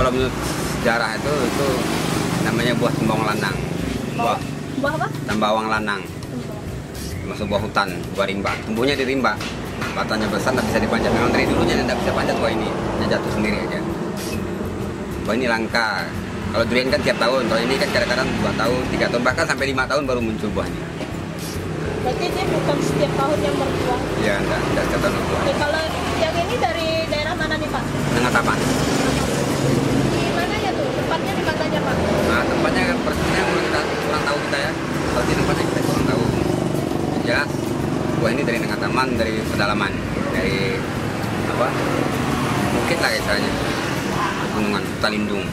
kalau menurut sejarah itu itu namanya buah tembawang lanang. Buah Buah apa? tembawang lanang. Masuk buah hutan, buah rimba. Tumbuhnya di rimba. Batangnya besar, tidak bisa dipanjat. Memang dari dulunya tidak bisa panjat buah ini. Dia jatuh sendiri aja. Buah ini langka. Kalau durian kan tiap tahun, kalau ini kan kadang-kadang dua tahun, tiga tahun, bahkan sampai lima tahun baru muncul buahnya. Berarti dia bukan setiap tahun yang berbuah. Ya, enggak, enggak setiap tahun berbuah. Oke, kalau yang ini dari daerah mana nih Taman. Di mana ya tuh? Tempatnya di mananya Pak? Nah, tempatnya persisnya kurang, kita, kurang tahu kita ya. Kalau di tempatnya kita kurang tahu. Yang Jelas, buah ini dari tengah taman, dari pedalaman, dari apa? Bukit lah istilahnya. Gunungan, hutan lindung.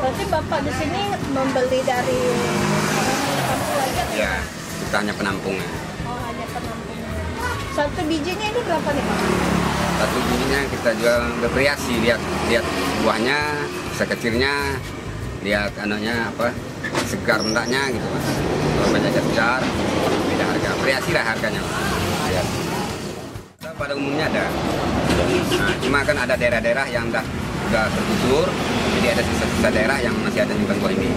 Berarti Bapak di sini membeli dari kampung aja? Ya, kita hanya penampung ya. Oh, hanya penampung. Satu bijinya ini berapa nih Pak? Satu bijinya kita jual bervariasi, lihat lihat buahnya, bisa kecilnya, lihat anunya apa, segar enggaknya gitu mas. Kalau banyaknya segar, beda harga. Variasi lah harganya. Lihat. Pada umumnya ada. Nah, cuma kan ada daerah-daerah yang udah udah tergusur, jadi ada sisa-sisa daerah yang masih ada nyimpan buah ini.